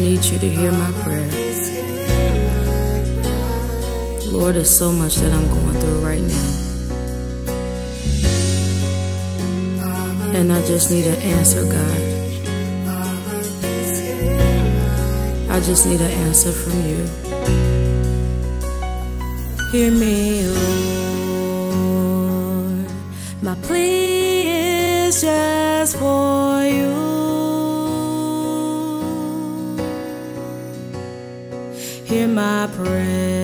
need you to hear my prayer. Lord, there's so much that I'm going through right now. And I just need an answer, God. I just need an answer from you. Hear me, Lord. My plea is just for you. my prayer.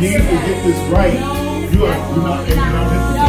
need to get this right. You are, you're not, and I'm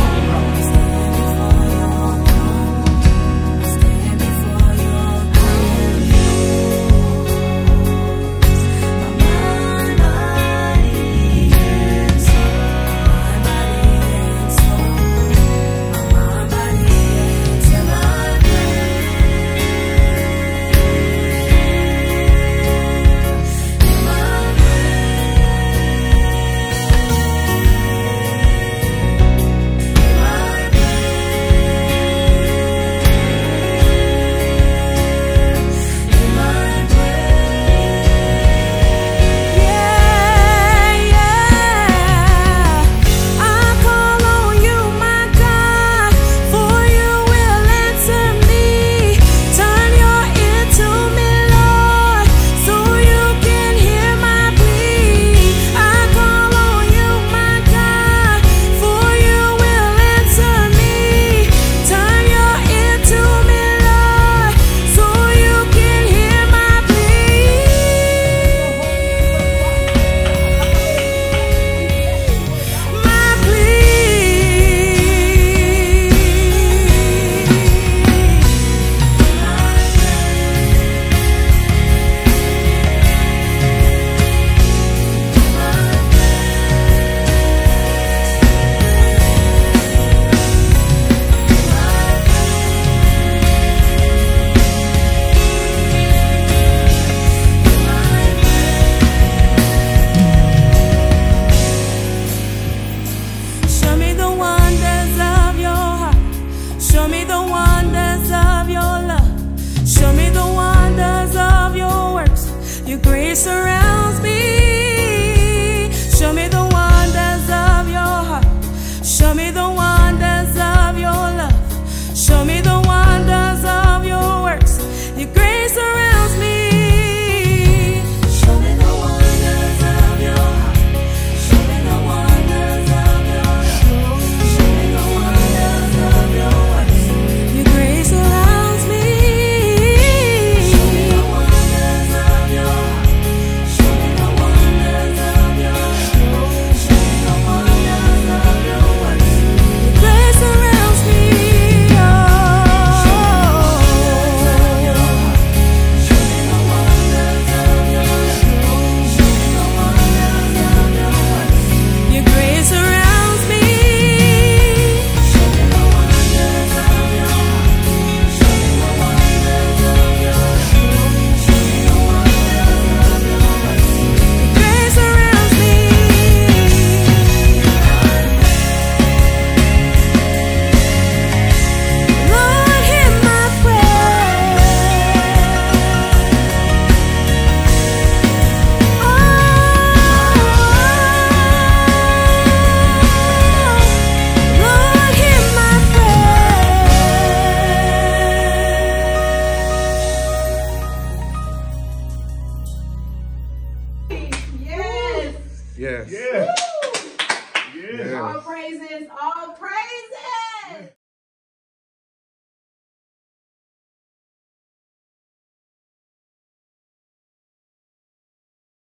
surround praises, all praises.